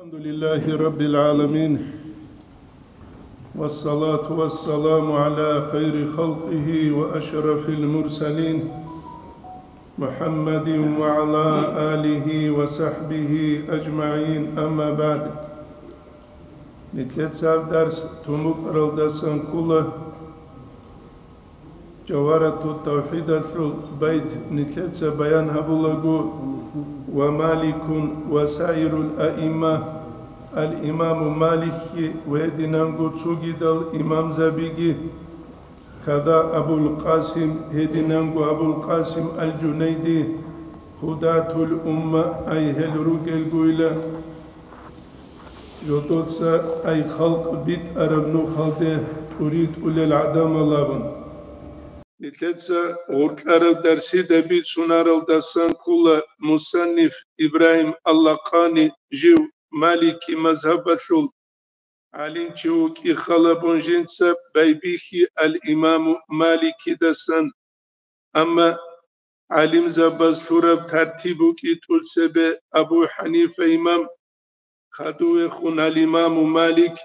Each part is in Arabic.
الحمد لله رب العالمين والصلاة والسلام على خير خلقه وأشرف المرسلين محمد وعلى آله وصحبه أجمعين. أما بعد نتلتساب درس تمك رلدسان كله جوارة التوحيد البيت نتلتسا بيان هبولغو. ومالك وسائر الأئمة. الإمام مالك ويدنان قدسوغي دل إمام زبيغي كذا أبو القاسم هدنان أبو القاسم الجنيدي. هداة الأمة أي هل رجل قويلة. جدوتسا أي خلق بيت أربنو خلده. أريد أولي العدم لابن Dersi de bir sunarıl dasan kula musannif İbrahim Allakani jiv maliki mazhabatul alim çevuk i khalabun jinsa baybihi al imamu maliki dasan ama alim zabaz turab tertibu ki tulsebe Abu Hanife imam خدوه خون الإمام مالك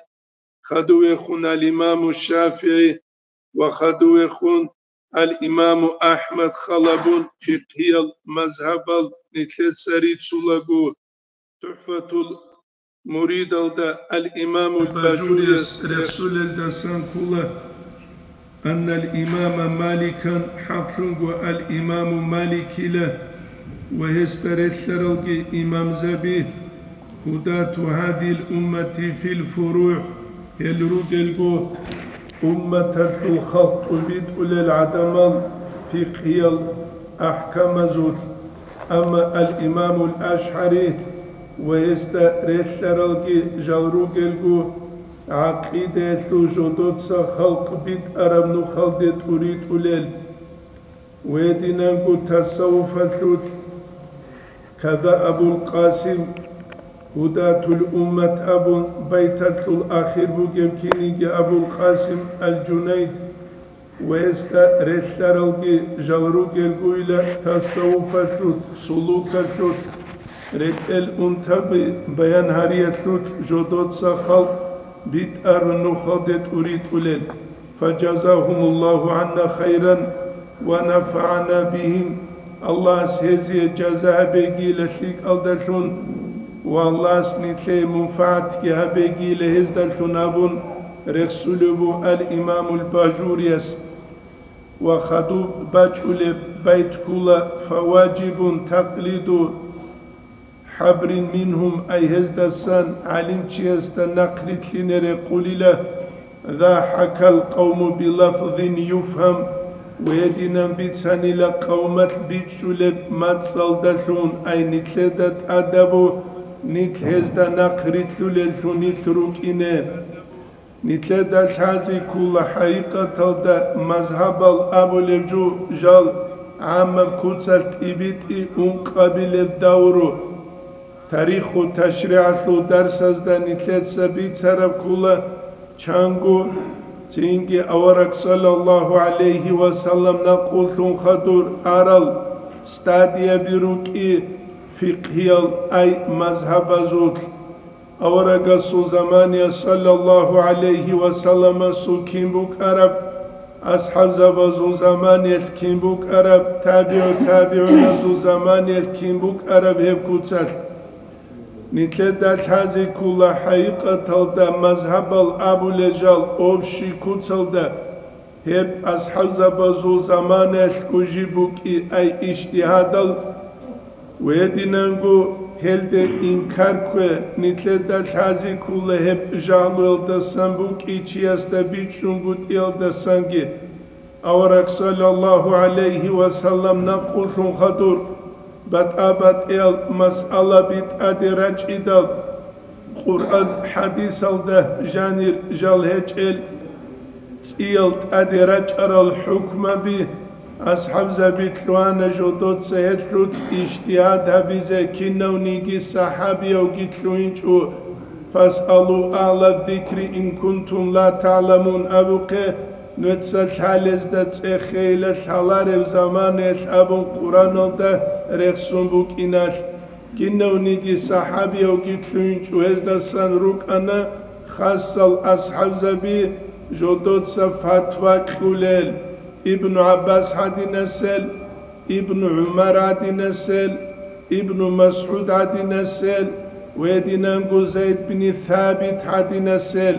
خدوه خون الإمام الشافعي وخدوه خون الإمام أحمد خلبون فقهي المذهب سريد سلقو تحفة المريد الإمام الباجوريس. رسول الدسان كله أن الإمام مالكا حفرنغ الإمام مالك له ويسترثر إمام زبيه هداة هذه الأمة في الفروع. يلرجلقو أمة الخلق بدء للعدم الفقهي الأحكام زوت أما الإمام الأشعري ويسترثر جلرجلقو عقيدة جدود خلق بدء أرم نخلدت أريد أوليل. ويدنانقو تصوف الثوت. كذا أبو القاسم هداة الأمة أبو بيت الأخير بوكيمكيني أبو القاسم الجنيد ويسترثر جلروك القويلة تصوف الثوت سلوك الثوت. رت الأنتب بيان الثوت جدود خلق بيت أرنو خلدت أريد أولين فجزاهم الله عنا خيرا ونفعنا بهم. الله سيزي جزاء بيجي لشيك ألدشون والله سنتلي منفعت كي هبيجي لهزد الثنابون رسولبو الإمام الباجوريس وخدو بجل بيت كلا فواجب تقليد حبر منهم أي هزد السن علم چيست نقرت لنر قليلة ذا حكى القوم بلفظ يفهم ويدنا بيتساني لقومة بيتشل متصل دثون أي نتلدت أدبو نيت هزدا نقريت للثو نيت روكينه نيت دا شازي كل حقيقة تلدا مذهب الأبو لفجو جال عام كوتسلت إبيت إن قبل الدورو تاريخ تشريع سو درس دا نيت سبيت سرب كل چانگو تينكي أورك صلى الله عليه وسلم نقول خدور أرل ستاديا بروكي فقهي أي مذهب زوت أورق سو زمان صلى الله عليه وسلم سو كيمبوك أرب أصحاب زبازو زمان الكيمبوك أرب تابع تابعون زو زمان الكيمبوك أرب هب كوتسل. نتلد الحازي كل حقيقة تلدا مذهب الأبو لجال أبشي كوتسل دا هب أصحاب زبازو زمان الكوجيبوك أي اجتهاد ويدينانغو Wedinango helde inkarque nitleda şazi kulle hep jalılda sambuk içiyasta biçungut yılda sangi. Avarak sallallahu aleyhi ve sellem nakulsun hadur. Bat abat el masala bit adirac idal. Kur'an hadis alda janir jalheç el. Tilt adirac aral hukma bih. أصحاب زبيت لوانا جودوت سيد لوت اجتهاد هبيزة كنا ونيجي صحابي وقيت لوينجو فاسألوا أعلى الذكر إن كنتم لا تعلمون أبوكي نتسل حالز دا تسخيل الحلار بزمان الأبون قرآن دا رخصون بوكيناش كنا ونيجي صحابي وقيت لوينجو هزدا سان روك أنا خاصة الأصحاب زبي جودوت سفتوى كوليل ابن عباس حدي نسل ابن عمر عدي نسل ابن مسعود عدي نسل ويدنا زيد بن ثابت عدي نسل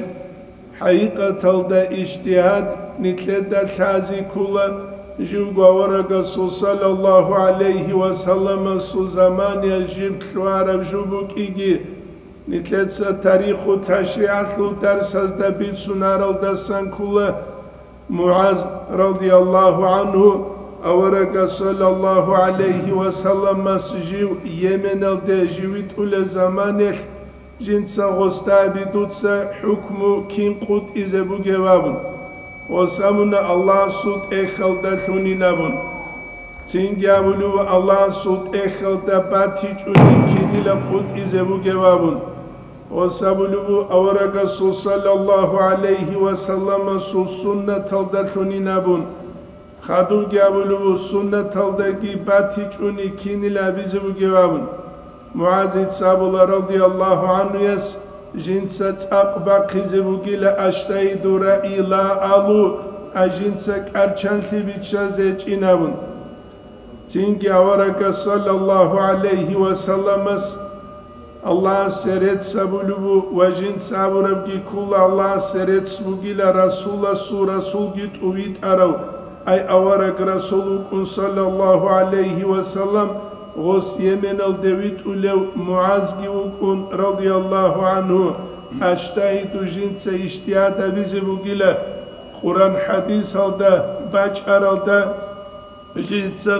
حقيقة تلدا اجتهاد نتلدا الحازي كله جوغا ورقة صلى الله عليه وسلم سو زمان يجيب كلوارا بجوبك إيجي نتلتسا تاريخ تشريعات درس هزدا بيت سنار الدسان كله معاذ رضي الله عنه أورك صلى الله عليه وسلم مسجيو يمن الدجيويت أولى زمانه جنسا غستابي دوتسا حكم كين قد إزبو جوابن وسامنا الله سود إخل دلوني نبن تنجابلو الله سود إخل دباتيج أولي كيني لقد إزبو جوابن وسبلو أورق صلى الله عليه وسلم سنة تلدرشوني نبون خدو جابلو سنة تلدركي باتيجوني كيني لابيزو جوابون معاذ صابولا رضي الله عنه يس جنسة أقبا قيزبو جيلا أشتاي دورا إلا ألو أجنسة كارچان ثبتشا زيج إنابون تنكي أورق صلى الله عليه وسلم Allah seret sabulubu vajin saburab ki kula Allah seret smugila rasula su rasul git uvit arav ay avarak rasuluk un sallallahu aleyhi ve sellem gos yemen al devit ulev muaz givuk un radiyallahu anhu aştahi tu jinse iştiyada bizi bugila Kur'an hadis alda baç aralda jinse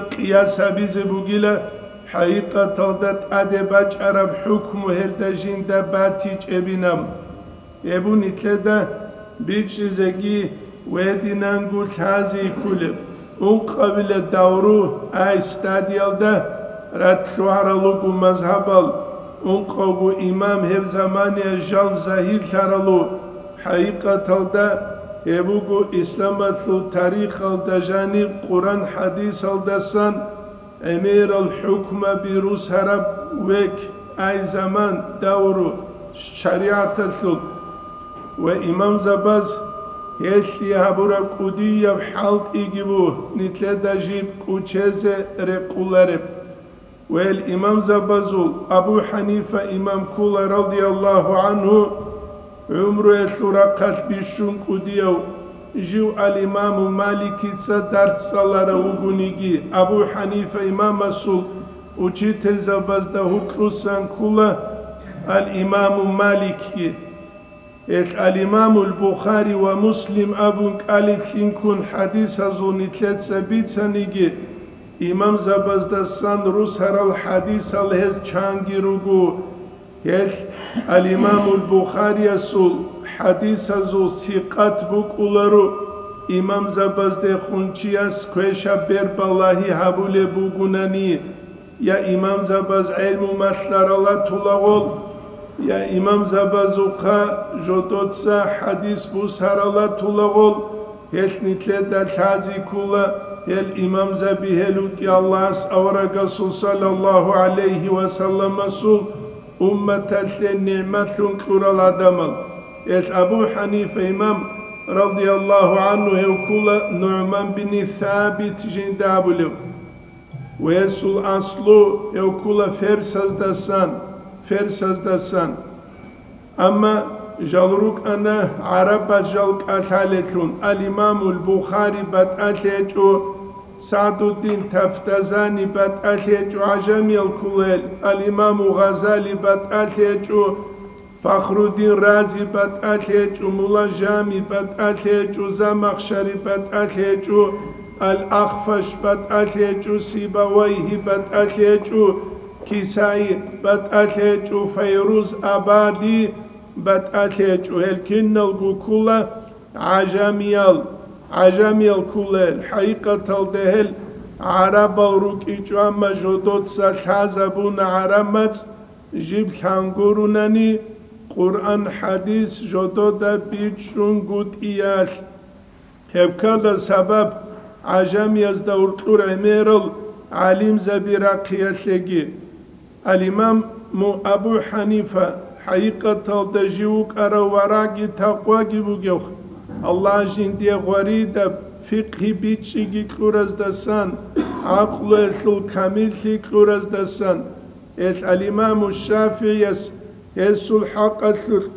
qiyas bizi bugila حقيقة تلدت أدباج عرب حكم هلدا جندا باتيج ابنام ابو نتلدا بيج زكي ويدنا نقول هذه كل اون قبل الدورو اي ستاديال دا رات شوهر لوكو مذهبال اون قوغو امام هف زماني جال زهير شارلو حقيقة تلدا ابوغو اسلامت تاريخ الدجاني قرآن حديث الدسان emir el hukme bi rus herab vek ay zaman davru şeriat sulh ve imam zabaz Если я бура кудия в халт и гибу, не те да жиб кучезе рекулереб. Вел имам забазул, Абу Ханифа имам кула радиаллаху анху, умру эсура кашбишун кудияу, جو الامام مالکی څه درس لره وګونیږي ابو حنیفه امام مسعود учитель забаздаҳу қрусан кула алимаму малики эх алимаму лбухари ва муслим абун калиб хинкун ҳадис азунитлет сабицаниги имам забаздасан рус ҳарал ҳадис алҳез чангиругу эх алимаму лбухари асул حديث زو ثقات بقولارو إمام زبازده خونچياس كوشا بربالله حبول بوغوناني يا إمام زباز علم مسلر الله تلاغول يا إمام زبازوقا جودوتسا حديث بوسهر الله تلاغول هل نتلد الحازي كولا هل إمام زبي هلوك يا الله أورق صلى الله عليه وسلم سول أمة النعمة كورا الأدمال إيش إمام رضي الله عنه يقول نعمان بن ثابت جند أبو ويسول أصله يقول فرسز دسان فرسز دسان أما جالروك أنا عرب جالك أثالثون الإمام البخاري بات أثيجو سعد الدين تفتزاني بات أثيجو عجمي الكوليل الإمام غزالي بات أثيجو فخر الدين رازي بات أثيجو مولا جامي بات أثيجو زمخشري بات أثيجو الأخفش بات أثيجو سيبويه بات أثيجو كيساي بات أثيجو فيروز أبادي بات أثيجو هلكن الكوكولا عجميال عجميال كولا الحقيقة الدهل عرب وروكي جواما جودوت سالحازبون عرمت جيب خانقوروناني ყურან ჰადის ჟოდოდა ბიჭუნ გუტიალ. ჰებქალა საბაბ აჟამიას და ურყურ ემერალ ალიმ ზაბირაკიალეგი ალიმამ მუ აბუ ჰანიფა ჰაიკატალ და ჟიუკ არავარაგი თაყვაგი ბუგეხ ალლაჰ ჟინდე ღვარი და ფიყჰი ბიჭიგი ყურას და სან. აყლუ ეთლ კამილ ყურას და სან. ეს ალიმამ შაფიას يسو الحق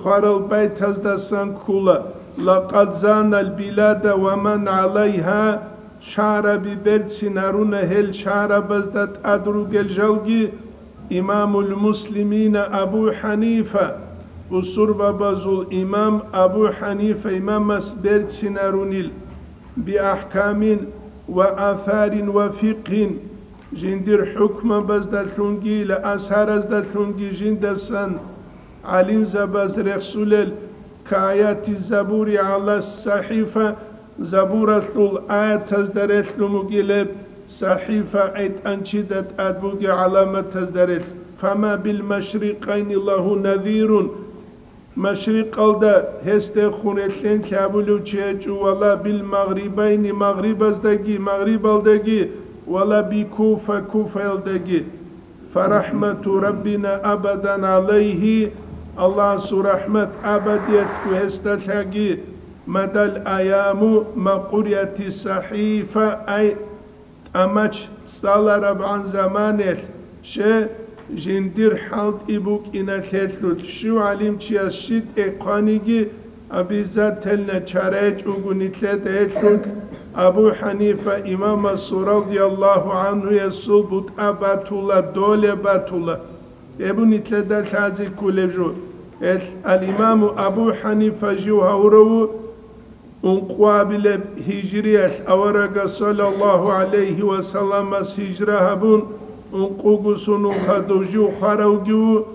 قال البيت دسان كولا لقد زان البلاد ومن عليها شعر ببرتسي نارون هل شعر بزدت أدرو جلجلجي إمام المسلمين أبو حنيفة وصور بابزول إمام أبو حنيفة إمام برتسي نارونيل بأحكام وآثار وفقه جندر حكم بزدت لونجي لأسهر ازدت لونجي جندسان علم زباز رسول كآيات الزبور على الصحيفة زبورة الآية تزدرت لمجلب صحيفة أيت أنشدت أدبوك علامة تزدرت فما بالمشرقين له نذير. مشرق الدا هست خونتلين كابلو تشيجو ولا بالمغربين مغرب ازدگي مغرب الدگي ولا بكوفة كوفة الدگي فرحمة ربنا أبدا عليه. Allah'ın rahmet abadiyet ve estelhagi medel ayamu makuriyeti sahife ay amaç salara ban zamanel şe jindir halt ibuk inaketlut şu alim çiyaşit ekanigi abiza telne çareç ugunitle deetlut Abu Hanife İmam Asur radıyallahu anhu yesubut abatula dole batula ebunitlə də təzik kulevju. El al-imamu Abu Hanife ju havravu unqabile hicriyel avaraga sallallahu aleyhi ve sellemez hicra habun unqugusunu xaduju xaravgiu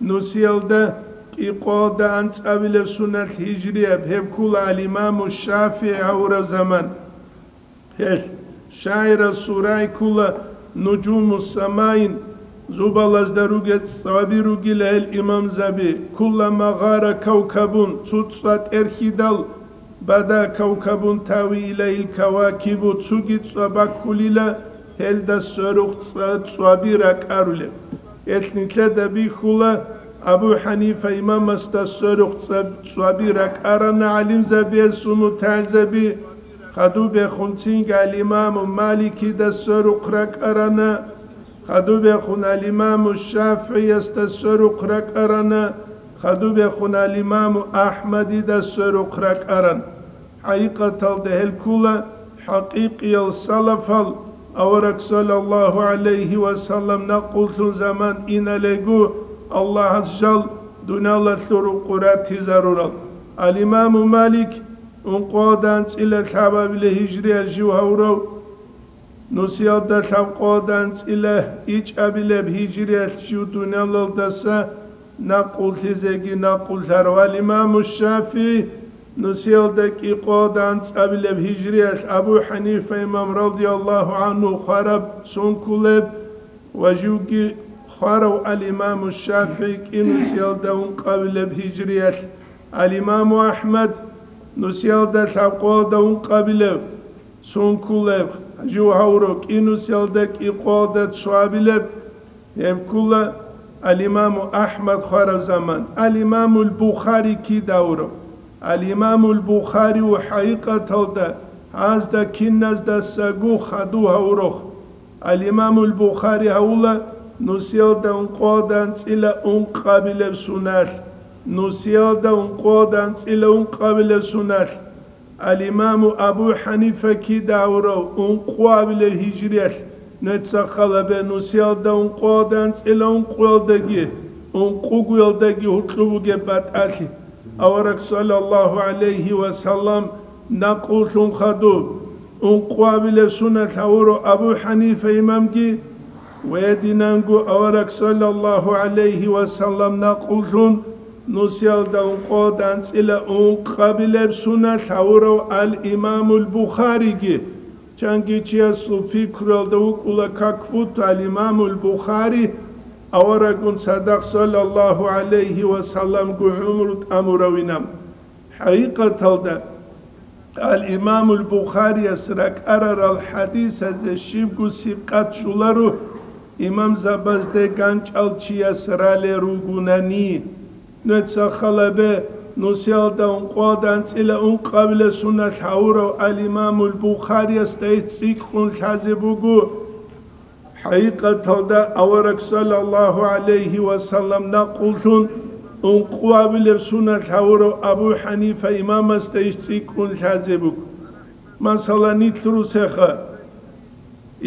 nusiyelde iqoda antsavile sunet hicriye hepkul al-imamu Şafii havrav zaman. El şaira suray kula nucumu samayin zubalaz daruget sabiru gilel imam zabi kulla magara kavkabun tutsat erhidal بدا كوكب تاوي إليه الكواكب تسوغي تصابا كوليلا هل دا سروق تصابيرك أرولي إتنك دبي خولا أبو حنيفة إمام استا سروق تصابيرك أرانا علم زبي سنو تال زبي خدو بخونتين الإمام مالكي دا سروق رك أرانا خدو بخون الإمام الشافعي استا سروق رك أرانا خدو بخون الإمام أحمد دا سروق رك أرانا حقيقة ده الكل حقيقي السلف أورك صلى الله عليه وسلم نقول زمان إن لقو الله عز وجل دون الله قرات ضرورة الإمام مالك انقادان إلى الحباب الهجري الجوهورو. ნუსიავდა თავყოდან წილე იჭაბილებ ჰიჯრეთ ჟუდუნალალდასა ნაკულთიზეგი ნაკულთარვალი მამუშაფი ნუსიავდა კიყოდან წაბილებ ჰიჯრეთ აბუ ჰანიფა იმამ რადიალლაჰუ ანჰუ ხარაბ სუნკულებ ვაჟუგი ხარავ ალიმამუ შაფი კი ნუსიავდა უნყაბილებ ჰიჯრეთ ალიმამუ აჰმად ნუსიავდა თავყოდან უნყაბილებ სუნკულებ جو هورو كي نسيلدك إقادة صابلب يبكولا الإمام أحمد خارو زمان. الإمام البخاري كي دورو الإمام البخاري وحقيقة ده از ده كنز ده سگو خدو هوروخ الإمام البخاري هولا نسيل ده انقادن إلى انقابل سنال. نسيل ده انقادن إلى انقابل سنال. الإمام أبو حنيفة كي داورو انقابل هجريل نتسخل بنسيل ده انقادن إلى انقوال دقي انقوال دقي هطلبو جبات أخي. أورك صلى الله عليه وسلم نقول خدو. قابل سنة أورو أبو حنيفة إمامكي ويدينانكو أورك صلى الله عليه وسلم نقول نسيال نوسیالدان قودان سیلا اون قبیله سنت حورو الامام البخاری گی چنگی چیا صوفی کرل دوک اولا ککفوت الامام البخاری اوارا گون صدق صلی الله علیه و سلم گو عمرت امروینم حقیقت ده الامام البخاری اسرک ارر الحدیث از شیب گو سبقت شولارو امام زبازده گنچال چیا سرال روگونانی نتسخلبه نسيالدا قادان تلا ان قبل سنة حورا. الامام البخاري استيت سيكون حزبوغو حقيقة تودا اورك صلى الله عليه وسلم نقولون ان قبل سنة حورا ابو حنيفة امام استيت سيكون حزبوغو مثلا نترو سخا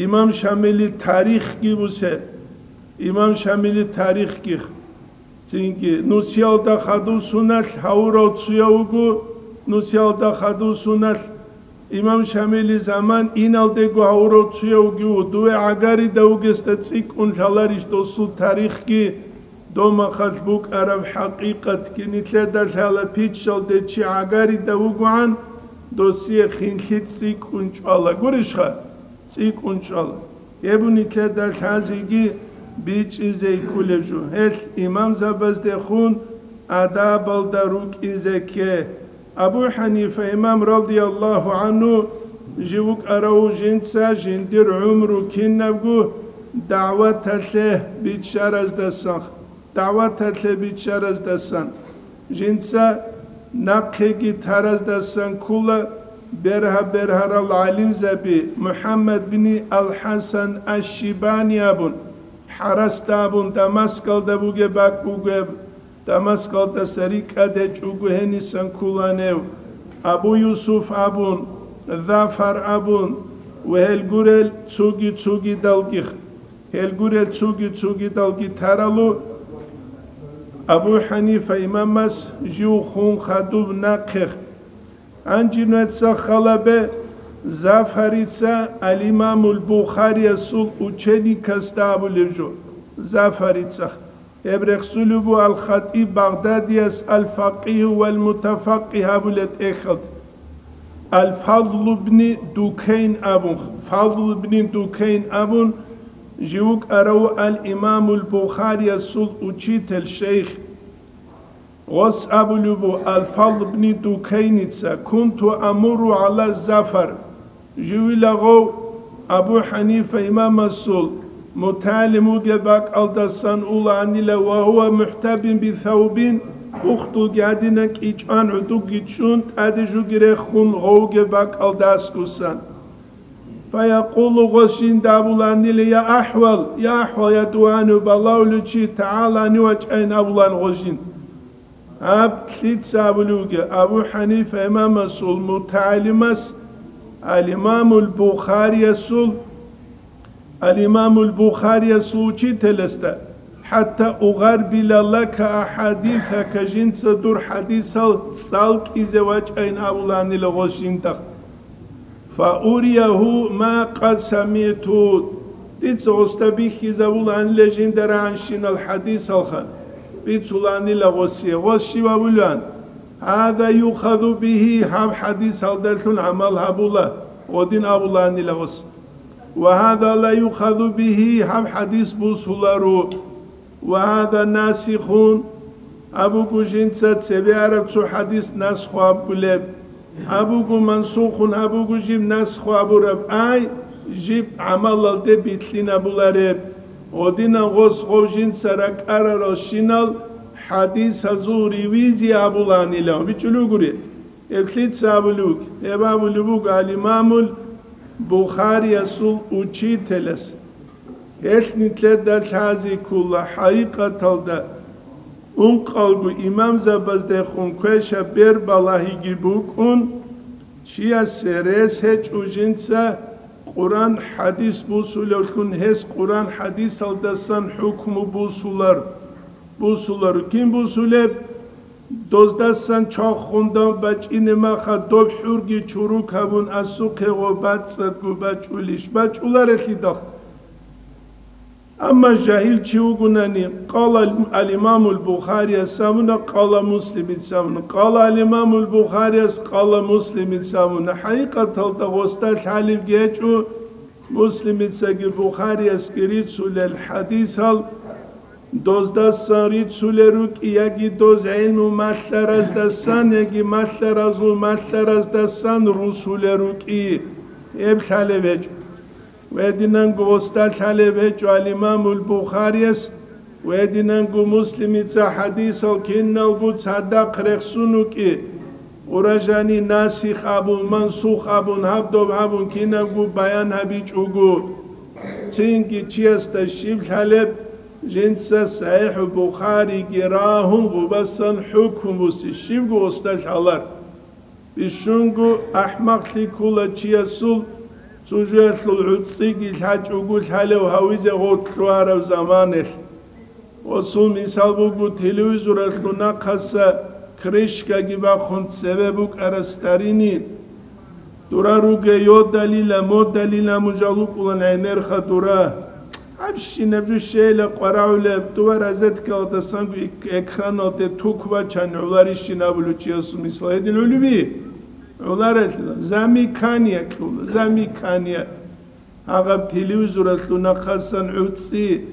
امام شامل تاريخ كيبوسه امام شامل تاريخ كيخ წინკი ნუსიალდა ხადუსუნალ ჰაუროცუიაუგუ ნუსიალდა ხადუსუნალ იმამ შამილი ზამან ინალდეგუ ჰაუროცუიაუგუ დუე აგარი დაუგესტა წიკუნ ჰალარიშ დოსუ თარიხკი. დომა ხალბუკ არავ ჰაკიკათ კინითლედა ჰალა ფიჩალდეჩი აგარი დაუგვან. დოსიე ხინხი წიკუნ ჭვალა გურიშხა? წიკუნ ჭვალა ებუნითლედა ჰაზიგი بی چیزی کل جو هل امام زبست خون ادا بل دروک ایزه که ابو حنیفه امام رضی الله عنه جوک ارو جند سا جندر عمرو کن نبگو دعوت تله بیت شر از دستان دعوت تله بیت شر از دستان جند سا نقیقی تر از دستان کلا برها برها العالم زبی محمد بن الحسن الشیبانی ابون ჰარასტაბუნ დამასკალდა ბუგე ბაკუგე დამასკალდა სერიკადე ჩუგუჰენი სანკულანევ აბუ იუსუფ აბუნ ზაფარ აბუნ ვეჰელგურელ ცუგი ცუგი დალკიხ. ჰელგურელ ცუგი ცუგი დალკი თარალუ. აბუ ჰანიფა იმამას ჟიუხუნ ხადუბ ნაკხ ანჯინუეთ სახალაბე البخاری سول اوچنی کستابو لبجو زافریسا ابرخ سلوبو الخطیب بغدادی اس الفقيه والمتفقه بلت اخلت الفضل بن دوكين ابو فضل بن دوكين ابو جيوك ارو الامام البخاري سول اوچيت الشيخ غص ابو لبو الفضل بن دوكين كنت أمر على الزفر جوي لغو أبو حنيفة إمام السول متعلم جباك الدسان أولاني وهو محتب بثوب أختو قادنك إيجان عدو جيتشون تادجو جريخون غو جباك الداسكوسان فيقول غشين دابولاني لي يا أحول يا أحول يا دوانو بلاو لچي تعالى نوج أين أبولان غشين أب تلت سابلوغي أبو حنيفة إمام السول متعلمس الإمام البخاري سول الإمام البخاري سوچي تلستا حتى أغربل لك أحاديث كجنس دور حديث سالك إزواج أين أولان لغوشين فأريه ما قد سمعته ديتس غستبيخ إزاولان لجين درانشين الحديث الخان بيتسولان لغوسي غوشي وابلان هذا يؤخذ به هم حديث هلدلتون عمل هبولا ودين أبولا نلغس وهذا لا يؤخذ به هم حديث بوسولارو وهذا ناسخون. أبو كوشين سات سبي عرب سو حديث نسخ أبولب أبو كو منسوخون أبو كو جيب نسخ أبو رب. أي جيب عمل الدي بيتلين أبولا رب. ودين غوص غوشين سرك أرى رشينال. حديث هزوري ويزي أبولاني لهم بيشلو قري إبخليت سابلوك إبابو لبوك الإمام البخاري يسول أوشي تلس إثني تلد الحازي كل حقيقة تلد اون قلبو امام زبازده خون کوشا بر بالاهی گیبوک اون چیا سرس هچ اوجنسا قرآن حدیث بوسولر کن هس قرآن حدیث الدسان حکم بوسولر بو سولارو کیم بو سولب دوزدستن چا خوندم بچ این ما خد دوب حرگی چورو کبون از سوکه و بد سد بچولیش بچ اولیش بچ اما جاهل چی او قال الامام البخاری سامونه قال مسلم سامونه قال الامام البخاری سامونه قال مسلم سامونه حقیقت تل تا غستال حالیم گیه چو مسلمی ساگی بخاری سکرید سول الحدیث سامونه დოს და სარიცულერუ კიაგი დოს ენუ მაშარას და სანეგი მაშარაზუ მაშარას და სან რუსულერუ კი ებ ხალევეჭ ვედინან გოსტა ხალევეჭ ალიმამულ ბუხარიეს ვედინან გუ მუსლიმიცა ჰადისალ კინნალ გუ ცადა ხრეხსუნუ კი ორაჟანი ნასი ხაბუნ მანსუხ აბუნ ჰაბდობ აბუნ კინა გუ ბაიან ჰაბიჭუგუ ცინკი ჩიასტა შიბ ხალევეჭ ჟენცა საიჰ ბუხარი გირაჰუმ გუბასან ჰუკუმუსი შიმგუ ოსტალ ალარ იშუნგუ აჰმაყლი ქულა ჩიასულ წუჟუასლუ უციგი ლაჭუგუ ლალევ ჰავიზე ღოთლუარავ ზამანელ ოსულ მისალბუგუ ტელევიზურასლუ ნაკასა ქრიშკა გიბახონ ცევებუ კარასტარინი დურარუგე იოდალილა მოდალილა მუჯალუკულა ნაიმერხა დურა Hepsi nebzu şeyle karavle duvar azet kalda sanki ekran ote tukva çanıyorlar işine buluçuyorsun misal edin ölü bir. Onlar etler. Zemikaniye kulu. Zemikaniye. Ağab televizyon etluna kasan ötsi.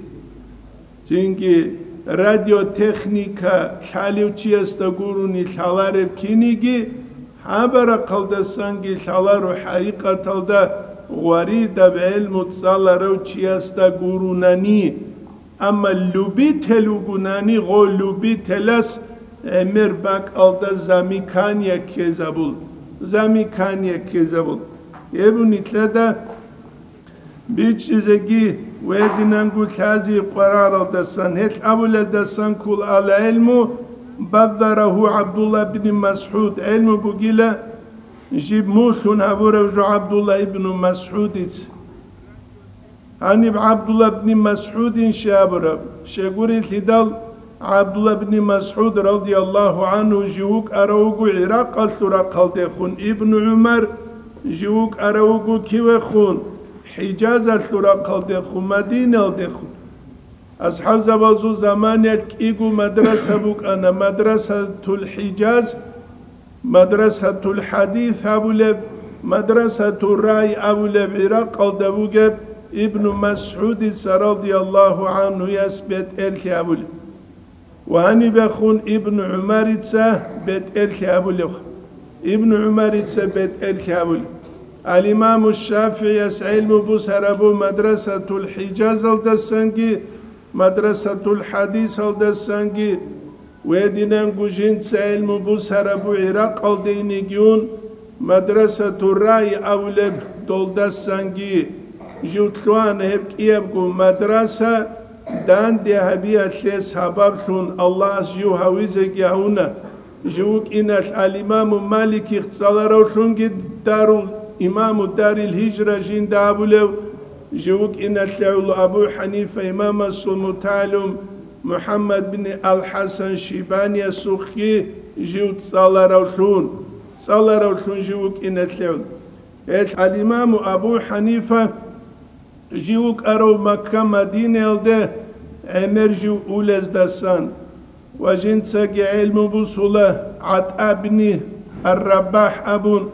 Çünkü radyo teknika şalevçiyasta guruni şalarep kinigi habara kalda sanki şalaru hayikatalda غواری دا به علم تصال رو چی استا گورونانی اما لوبی تلو گونانی غو لوبی تلس emir bak alda zamikanya kezabul. Zamikanya kezabul. Ebu nitlede bir çizegi ve dinen gutazi karar aldasan. Hiç abul aldasan kul ala ilmu baddarahu Abdullah bin Mas'ud. Ilmu bu gile عبد الله بن مسعود علم بقيلة جيب موثون أبو رجو عبد الله بن مسعود هاني عبد الله بن مسعود شابر شاقوري الهدال عبد الله بن مسعود رضي الله عنه جوك أروغو عراق الثرق خون ابن عمر جوك أروغو كيوخون حجاز الثرق خون مدينة خون أصحاب زبازو زمان إيقو مدرسة بوك أنا مدرسة الحجاز. مدرسة الحديث أبولب مدرسة الرأي أبولب عراق الدبوك ابن مسعود رضي الله عنه يثبت إلك أبولب واني بخون ابن عمر بيت الكابل ابن عمر بيت الكابل الإمام الشافعي يسعيل مبوسر أبو مدرسة الحجاز الدسنجي مدرسة الحديث الدسنجي ويدنا نقوجين سعيل مبوسر أبو عراق الدينيجيون مدرسة الرأي أولب دول دسنجي جوتلوان هبك يبقوا مدرسة. دان دي هبيا شيس هباب شون. الله جو هاويزك يهونا جوك إن الإمام مالك اختصال شون دار إمام دار الهجرة جين دابلو جوك إن أبو حنيفة إمام السلمتالم محمد بن الحسن شيباني السخي جوك صالة شون صالة شون جوك إن الإمام أبو حنيفة جيوك أرو مكة مدينة الده أمرجو أولز دسان. وجنسك علم بصولة عد أبني الرباح أبون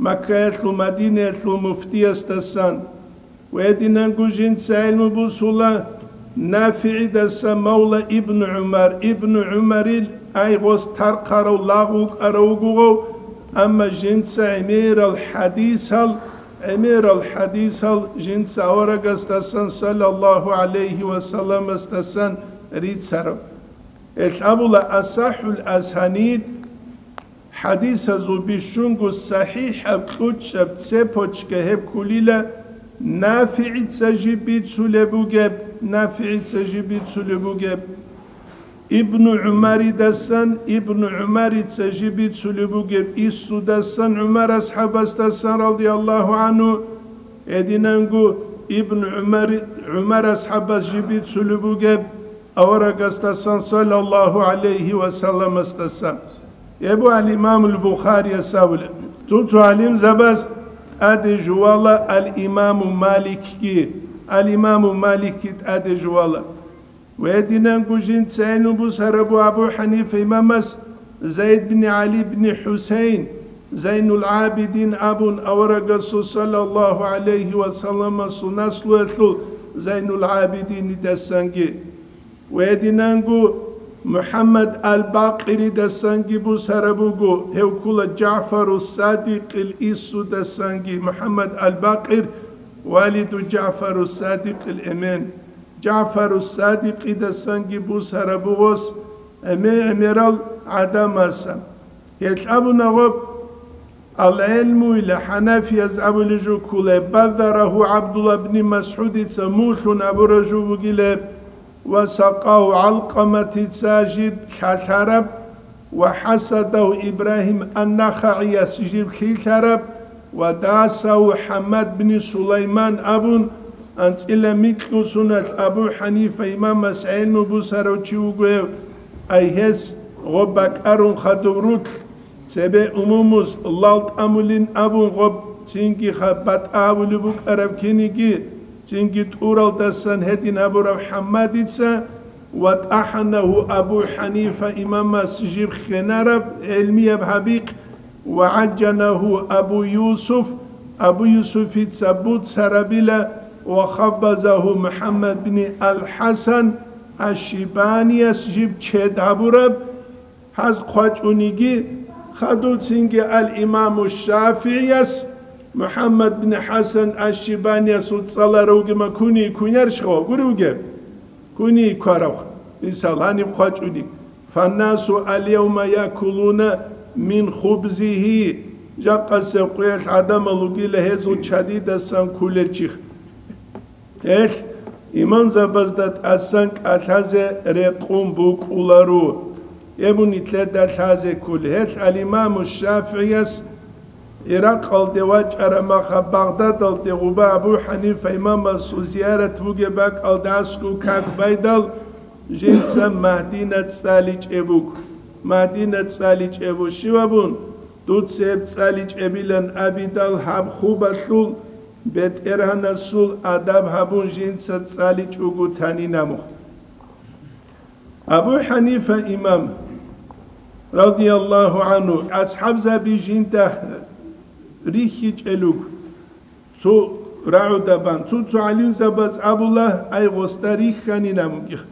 مكة يتلو مدينة يتلو مفتي استسان ويدنا نقول جنس علم بصولة نافع دسان مولى ابن عمر. ابن عمر أي غوز ترقروا لاغوك أروغو أما جنس عمير الحديث هل أمير الحديث جنس أورق استسن صلى الله عليه وسلم استسن ريد سرب الأبولا أصح الأسانيد. حديث زو بشنغو صحيح بقوتش بتسيبوش كهب كليلة نافع Nafi'ice jibicu ljubugeb. Ibn Ömer'i desen İbn Ömer'ice jibicu ljubugeb. İssu desen Ömer ashabas desen radıyallahu anhu. Edinen gu İbn Ömer Ömer ashabas jibicu ljubugeb. Avrak desen sallallahu aleyhi ve sellem desen. Ebu al İmamul Bukhari esavle. Tutu alim zabaz. Adi juvala al İmamu Malik ki الإمام مالك أدي جوالا ويدنا نقوجين تسعين بوس هربو أبو حنيفة إمامس زيد بن علي بن حسين زين العابدين أبو أورق صلى الله عليه وسلم سنسل زين العابدين دسنجي ويدنا نقو محمد الباقر دسنجي بوس هربوغو هو كل جعفر الصادق الإسو دسنجي محمد الباقر والد جعفر الصادق الأمين. جعفر الصادق إذا سنجي بوس هربوغوس أمي أميرال عدم أسم يتلعبوا نغب العلم إلى حنفي يزعب لجو كله بذره عبد الله بن مسعود سموح أبو رجو بقلب وسقاه علقمة ساجد كالحرب وحسده إبراهيم النخعي سجيب كالحرب وداسه حمد بن سليمان أبو أنت إلا مثل سنة أبو حنيفة إمام مسعين مبوسر وشيوغو أي هس غبك أرون خدوروك سبه أموموس الله أمولين أبو غب تنكي خبات أولي بوك أرب كينيكي تنكي تورال دسان هدين أبو رب حماديتسا واتأحنه أبو حنيفة إمام سجيب خنرب علمي بحبيق وعجنه أبو يوسف أبو يوسف تسبوت سربلا وخبزه محمد بن الحسن الشيباني تشيد أبو رب. هز قوچونيگي خدو تسنگي الإمام الشافعي محمد بن حسن الشيباني سوت صلى روغي ما كوني كونير شخو قروغي كوني كارو إنسان هاني قوچونيگ فالناس اليوم يأكلون min hubzihi jaqa sevkuyek adam alugiyle hezu çadide san kuleçih. Ek iman zabazdat asank ataze rekum buk ularu. Ebun itle dalhaze kul. Hek al imamu şafiyes Irak al devaç aramakha Bağdat al deguba Abu Hanife imama su ziyaret bu gebek al dasku kak baydal jinsa mahdinat saliç ebuk. მადინა წალიჭევო შივაბუნ დუცებ წალიჭებილან აბიდალ ჰაბ ხუბათლულ ბეტერანა სულ ადაბ ჰაბუნ ჟინცა წალიჭუგუ თანინამო აბუ ჰანიფა იმამ რადიალლაჰუ ანუ ასჰაბზა ბიჟინდა რიხი ჭელუგ ცუ რაუდაბან ცუ ცუ ალიზაბაზ აბულა აი ღოსტარი ხანინამუ გიხ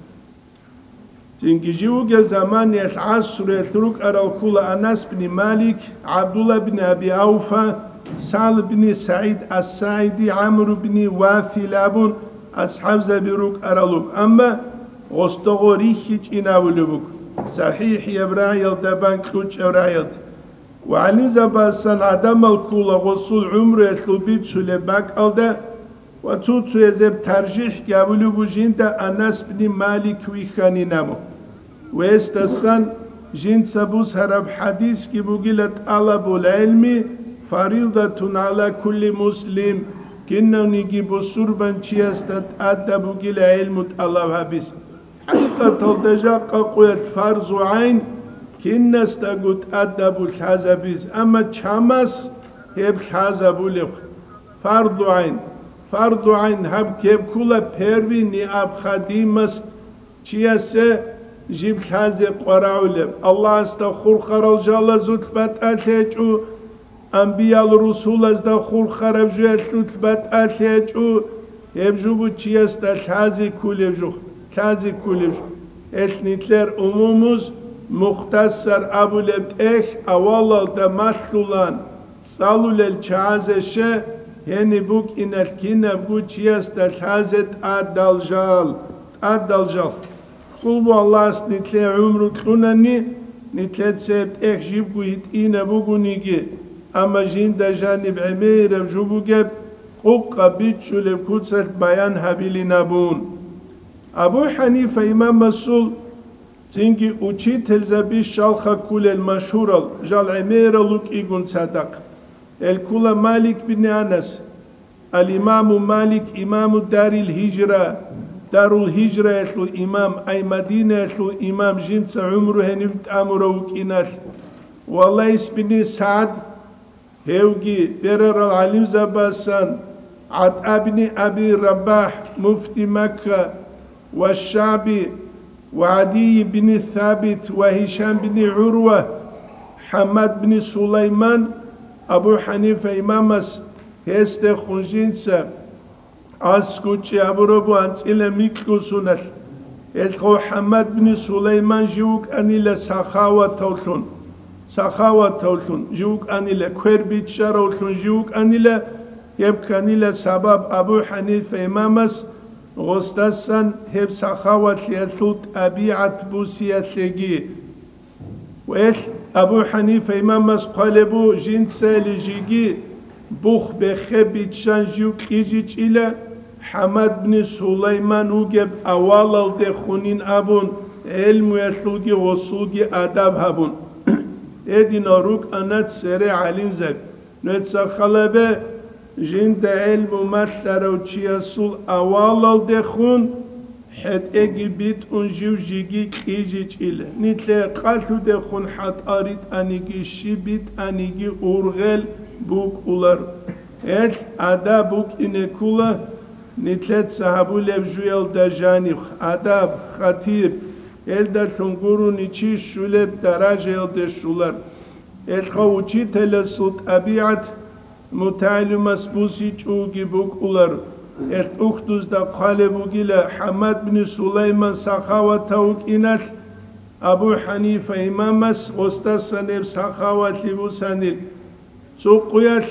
Çünkü jivuge zamaniyet asre truk arakula Anas bin Malik, Abdullah bin Abi Avfa, Sal bin Said As-Saidi, Amr bin Vafil abun, ashab zabiruk aralub. Ama ostogori hiç inavulubuk. Sahih yevrayel deban kuç yevrayel. Ve alim zabasan adam alkula gosul umre tlubit sule bak alda, وتوتو يزب ترجيح قابلو بجين أنس بن مالك ويخاني نامو ويستسان جين سبوس هرب حديث كي بقلت طلب العلمي فريضة على كل مسلم كنا نجيب السربان تشيستت أدب جل علم الله بس حقيقة الدجاق قويت فرض عين كنا استقود أدب الحزبيس أما تشامس هب الحزب لخ فرض عين فرض عين هب كيب كل بيروي نياب خديمست تشيسه جيب الحزب قراولب الله استغفر خرال جل زوت بات أتلجو أنبياء الرسول أزدا خور خرب جو أتلوت بات أتليجو يبجو بو تشيست الحازي كل يبجو الحازي كل يبجو أتنيتلر أموموز مختصر أبو لبتأخ أولا دمثلان ჰენი ბუკინალ კინაბ გუჩიასთა ლჰაზე ტადალჟალ ტადალჟალ ხულბო ალლას ნიტლე უმრუ ტუნანი ნიტლეცე ტეხ ჟიბგუ იტინა ბუგუნიგი ამა ჟინდა ჟანიბ ამირებ ჯუბუგებ ყუყა ბიჩულებ ქუცეხ ბაიან ჰაბილინაბუნ აბუ ჰანიფა იმამ მასულ წინგი უჩი თელზაბის შალხა ქულელ მაშურალ ჟალ ამირა ლუკიგუნ სადაკ الكل مالك بن أنس الإمام مالك إمام دار الهجرة دار الهجرة يتلو إمام أي مدينة يتلو إمام جنس عمره هنبت أمره وكينات والله اسبني سعد هيوغي بيرر العليم زباسان عد ابن أبي رباح مفتي مكة والشعبي وعدي بن ثابت وهشام بن عروة حماد بن سليمان აბუ ჰანიფა იმამას ესტე ხუნჯინცა ასკუჩი აბურობუ ანწილე მიკკუსუნახ ეთყო ჰამად ბნი სულეიმან ჟუკანილე სახავა თოვლუნ სახავა თოვლუნ ჟუკანილე ქერბით შაროვლუნ ჟუკანილე ებკანილე საბაბ აბუ ჰანიფა იმამას ღოსტასან ჰებ სახავა თლეთუ ტაბიათ ბუსიათლეგი ველ ابو حنیفه امام از قلبو بۆ ژین جیگی بخ بێخێ بیتشانژی و قیجی بن حەمەد بنی سوڵەیمان ده گەب ابون علم ئەبوون ئێلم وێخلودی وەسوودی ئاداب هەبوون ئێدی نەڕووک ئەنەت سێرێ عالیم زەب نوێت سەخەڵە بێ ژین ده علم و مستر و چی اصول اوال ჰეთ ეგი ბიტუნ ჟივჟიგი ყიჟი ჭილე. ნიტლე ყალთუდე ხუნ ჰატარით ანიგი შიბით ანიგი ურღელ ბუკულარ. ეთ ადა ბუკინე ქულა ნიტლე სააბულებ ჟუელ და ჟანი ადა ხათიბ ელდა თუნგურუნი ჩი შულებ დარაჟელ დე შულარ. ეთხა უჩი თელესუ ტაბიათ მუთალიმას ბუსი ჭუგი ბუკულარ. Ehtukhduzda kalebu gile Hamad bin Süleyman sahava tavuk inat Abu Hanife imamas ostas sanib sahava tibu sanil. Sukuyar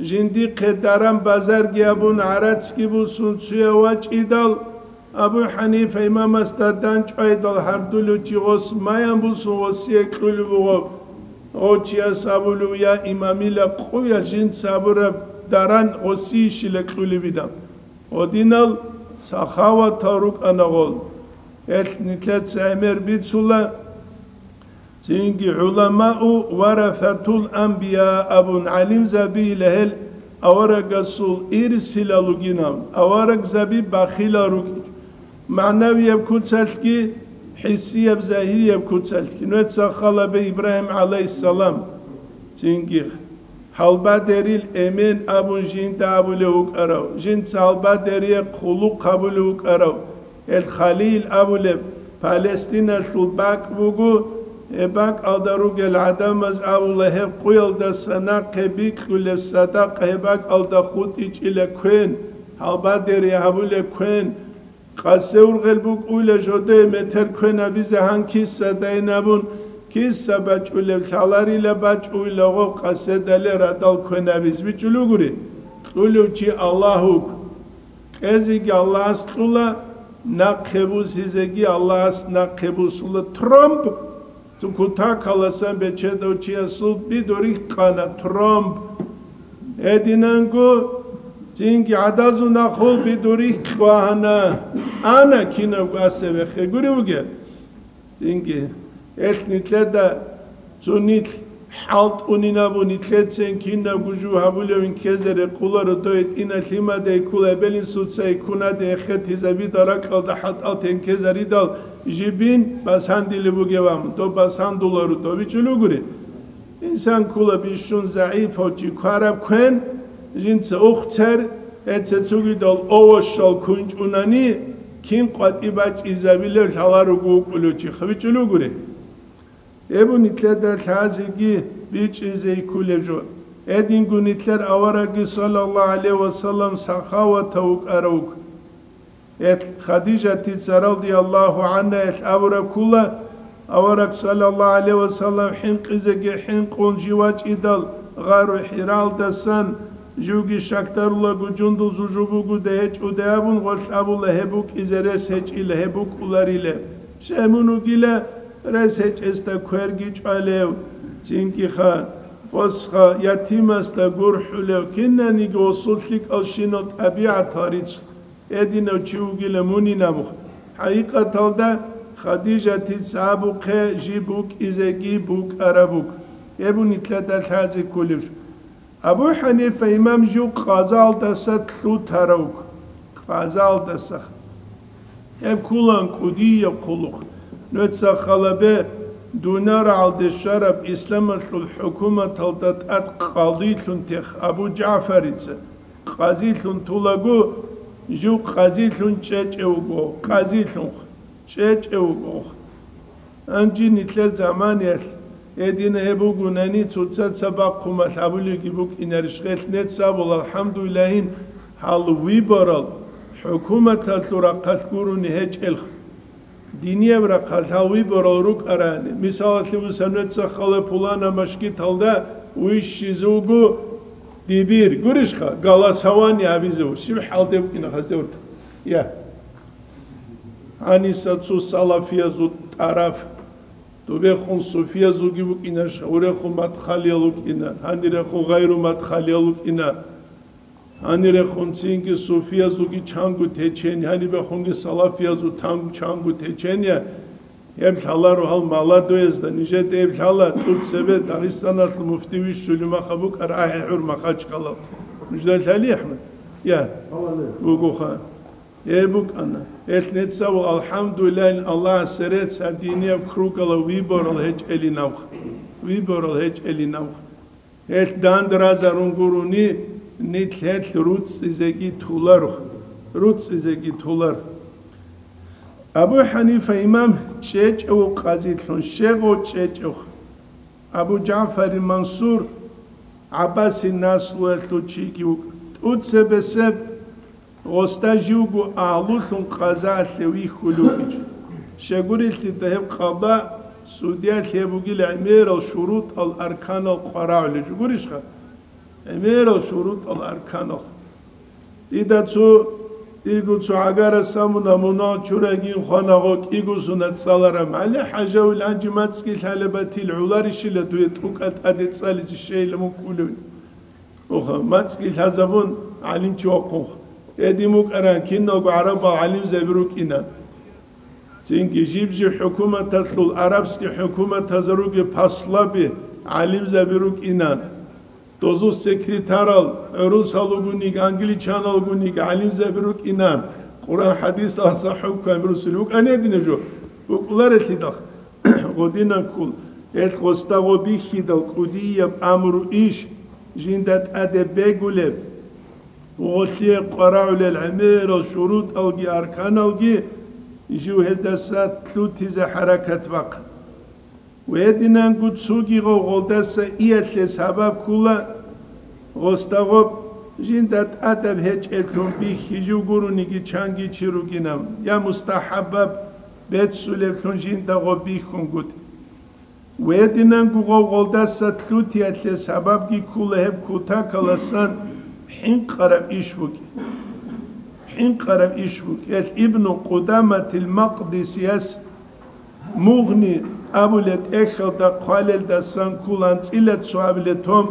jindi kedaran bazar giyabun aratski bu sunsuya vaç idal. Abu Hanife imamas dadan çaydal hardulu çiğos mayan bu sun vasiye kulü bu Oçya sabulu ya imamila kuya jind sabura daran osi işile kulü bidam. Одинал сахава тарук анагол. Этникет сэмер бицула. Çünkü ulema'u varafatul anbiya abun alim zabi lehel avarak gasul irsilalu ginam avarak zabi bakhilaruk maneviye kutsalki hissiye zahiriye kutsalki nüet sakhala be İbrahim aleyhisselam çünkü Halba deril emin abun jin tabule ukarav. Jin salba deriye kuluk kabule ukarav. El Halil abule Palestina şulbak bugu ebak aldaru gel adamaz avule hep kuyalda sana kebik kulev sadak hebak alda khut iç ile kuen. Halba deriye abule kuen. Kaseur gelbuk ule jode meter kuen abize hankis sadayın abun. ქისა ბაჭულებ ხალარილა ბაჭუილა ღო ყასედალე რადალ ქონავის ბიჭულუგური ყულუჩი ალლაჰუკ ყეზიგი ალლაჰს ყულა ნაკებუს იზეგი ალლაჰს ნაკებუსულა ტრომპ. თუ ქუთა ხალასან ბეჩედოჩია სულ ბიდორი ყანა ტრომპ. ედინანგო წინგი ადაზუნა ხო ბიდორი ყანა. ანა ქინა გასევე ხეგური უგე წინგი ეთნიტლედა ზუნიტ ჰალტ უნინაბუნი თლეცენ კინა გუჟუ ჰაბულევინ ქეზერე ყულარო დოეთ ინა ლიმადე ქულებელინ სუცე ქუნადე ხეთიზები დარაკალ და ჰატალთენ ქეზარიდალ ჟიბინ ბასანდილი ბუგევამ დო ბასანდულარო დო ბიჭულუგური ინსან ქულები შუნ ზაიფოჩი ქარაბ ქენ ჟინც უხცერ ეცეცუგიდალ ოვოშალ ქუნჭუნანი კიმ ყვატიბაჭ იზაბილე ლალარუგუ უკულუჩი ხვიჭულუგური Ebunitler der hazigi biç izey kulejo. Edingunitler avaragi sallallahu aleyhi ve sellem sakhava tavuk aravuk. Et Hadice titsa radiyallahu anha et avra kula avarak sallallahu aleyhi ve sellem hink izegi hink on idal garu hiral desen Jugi şaktarla gucundu zujubu gude heç udeabun goş abu lehebuk izeres heç ilehebuk ular ile. Şemunu gile რესეჭესთა ქერგი ჭალევ წინკიხა ყოსხა ятимаста გურჰულევ კინანი გოსულში კალშინო ტაბიათარიც ედინო ჩუგილე მუნინამუხ. ჰაიკათალდა ხადიჟათი საბუყე ჟიბუკ იზეგი ბუკ არაბუკ ებუნი თლადა ხაზი კულივშ აბუ ჰანიფა იმამ ჟუ ყაზალდასა თლუ თარაუკ ყაზალდასა ებ კულან კუდია ყულუხ. قدي يقولخ نتسا خلبه دونار على الشرب اسلام الحكومة تلدت ات قاضي تخ ابو جعفر قاضي تولغو جو قاضي تشچ اوغو قاضي تشچ اوغو انجي نتلر زمان يخ ედინა ებუგუნანი ცუცად საბაყუმა ლაბული გიბუკ ინარიშხელ ნეთ საბულ ალჰამდულილაჰინ ჰალ ვიბარალ ჰუკუმათა სურა ყასკურუნი ჰეჭელ Diniyevra kazavi bororuk arani. Misavati bu senetse hale pulana maşki talda uiş şizugu dibir gurishka gala savan ya bizu. Şim halde bugün hazırt. Ya. Hani satsu salafiye zu taraf. Dube khun sufiye zu gibi kinaş. Ure khun mat khaliyalu kina. Hani re khun gayru mat khaliyalu kina. ანირე ხონცინკი სუფიაზუგი ჩანგუ თეჩენი ანიბა ხონგი салафиაზუ თანგუ ჩანგუ თეჩენია. ემშალარო ჰალ маладоез да ниже тепшала тут себе дагистанас муфти вишули махабу караҳи ҳур махачкала мужда шали ахмед я бугуха ебук ана этнеца ва алҳамдулиллаҳ аллаҳ серет садиния крукала виборал ҳеҷ элинавх виборал ҳеҷ элинавх ет дандразарун гуруни ნითლეთ რუციზეგი თულარ რუციზეგი თულარ. აბუ ჰანიფა იმამ ჩეჭო ყაზილონ შეღო ჩეჭო აბუ ჯანფარი მანსურ აბასი ნასლუეთუ ჩიკი უცებესე ოსტაჟუგუ ალუხუნ ყაზალე ვიხულუკი შეგურილთი დაებ ყაბა სუდია ხებუგილ ამერ ალ შურუტ ალ არკან ალ ყარა ალ ჯგურიშხა ემერო შურუტ არქანო იდაცუ იგუცუ აგარა სამუნა მუნა ჩურაგინ ხანაღო კიგუსუნა წალარამ ალა ჰაჟავილ ანჯმაცკილ ჰალაბათილ ულარიშილა დუე ტუკატ ადი წალიჯი შეილმუ კულუნი ოხა მაცკილ ჰაზაბუნ ალიმჩი ოყუხ ედი მუკარან კინოგ არაბა ალიმ ზებრუ კინა. წინკი ჟიბჟი ჰუკუმათა სულ არაბსკი ჰუკუმათა ზრუგი ფასლაბი ალიმ ზებრუ კინან. Dozu sekreteral, Rus halugunik, Angliçan halugunik, alim zebiruk inan. Kur'an hadis asahuk kan rusuluk anedine jo. Uklar etlidak. Godinan kul. Et gostago bihidal kudiyab amru iş. Jindat ade begulev. Oğutliye qara'ule l-amir al-şurut algi arkan algi. Juhedasat tlutize harakat vakı. ويدنا قد سوقي غولدس إيتلس هباب كلا ostağop jindat adab heçelkom bi hijuguruni ki çangi çiruginam ya mustahabab bet sulefon jindağop bi hungut ვედინან გუღოლდა სათლუთი ათლე საბაბგი ქულეებ ქუთა კალასან ჰინყარა იშვუკი. ჰინყარა იშვუკი. ეს იბნუ ყუდამათილ მაყდისიას მუღნი აბულეთ ეხელდა ყვალელდა სან ქულან წილეთ სვაბილეთომ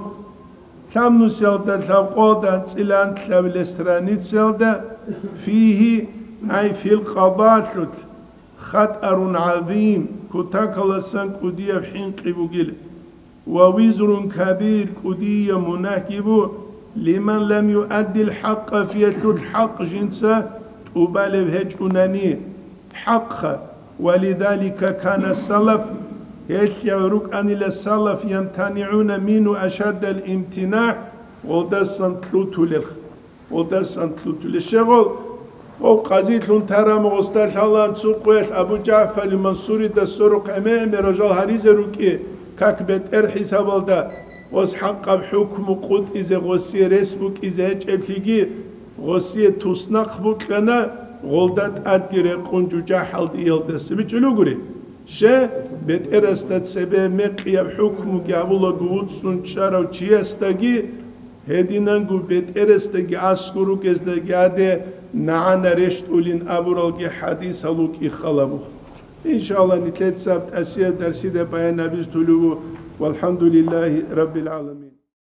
სამნუსელდა ლავყოდან წილან თლავლე სტრანიცელდა ფიჰი აი ფილ ყაბათლუთ خطر عظيم كتاكلسان قدية حين قبوغيل ووزر كبير قدية مناكب لمن لم يؤدي الحق في الحق جنسا تقبل بهج أناني حق ولذلك كان السلف يشعرك أن السلف يمتنعون منه أشد الامتناع ودسن تلوتو لخ ودسن تلوتو لشغل او قزيت لون ترى مغستر شالان تسوقوش ابو جعفر المنصوري دا سرق امام رجال هريز روكي كاك بتر حساب دا وز حق بحكم قد إذا غسي رسبك إذا هجب غسي تسنق بك لنا غولدات ادگیره قنجوجا حلد ایلدس بیچلوگوری شه بت ارستت سبه مقیب حکمو گابولا گود سون چرا چی استگی هدینانگو بت ارستگی اسکرو کزدگی اده نعنا رشت اولین ابورالگی حدیث هلوک اخلمو İnşallah nitelit sabt asiye dersi de bayan